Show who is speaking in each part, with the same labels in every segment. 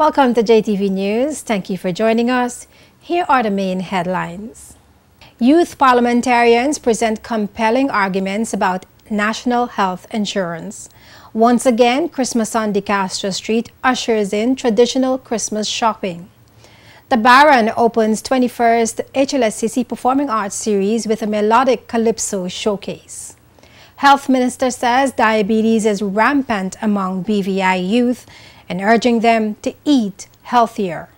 Speaker 1: Welcome to JTV News. Thank you for joining us. Here are the main headlines. Youth parliamentarians present compelling arguments about national health insurance. Once again, Christmas on De Castro Street ushers in traditional Christmas shopping. The Baron opens 21st HLSCC Performing Arts Series with a melodic calypso showcase. Health Minister says diabetes is rampant among BVI youth and urging them to eat healthier.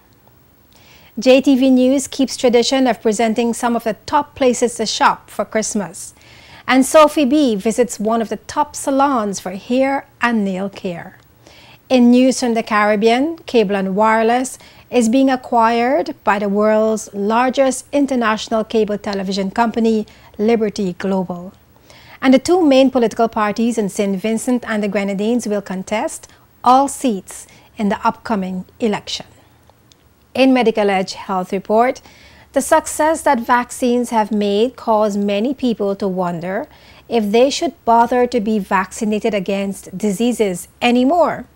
Speaker 1: JTV News keeps tradition of presenting some of the top places to shop for Christmas. And Sophie B visits one of the top salons for hair and nail care. In news from the Caribbean, Cable and Wireless is being acquired by the world's largest international cable television company, Liberty Global. And the two main political parties in St. Vincent and the Grenadines will contest all seats in the upcoming election. In Medical Edge Health Report, the success that vaccines have made caused many people to wonder if they should bother to be vaccinated against diseases anymore.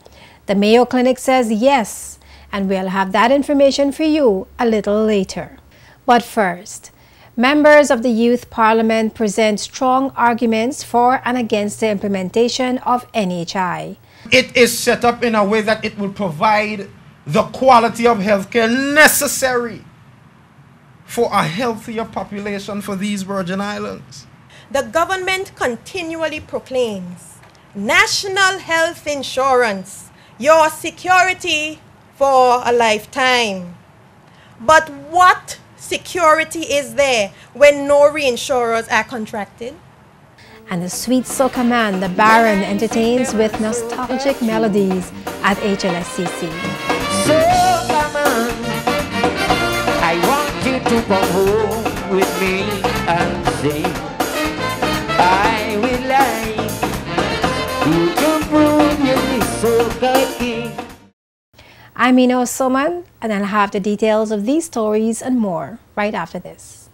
Speaker 1: The Mayo Clinic says yes, and we'll have that information for you a little later. But first, members of the Youth Parliament present strong arguments for and against the implementation of NHI.
Speaker 2: It is set up in a way that it will provide the quality of healthcare necessary for a healthier population for these Virgin Islands.
Speaker 3: The government continually proclaims national health insurance, your security for a lifetime. But what security is there when no reinsurers are contracted?
Speaker 1: And the sweet soca man, the Baron, entertains with nostalgic melodies at HLSCC.
Speaker 4: So come on, I want you to come home with me and sing. I will like you to prove you're soca king.
Speaker 1: I'm Ino Soman, and I'll have the details of these stories and more right after this.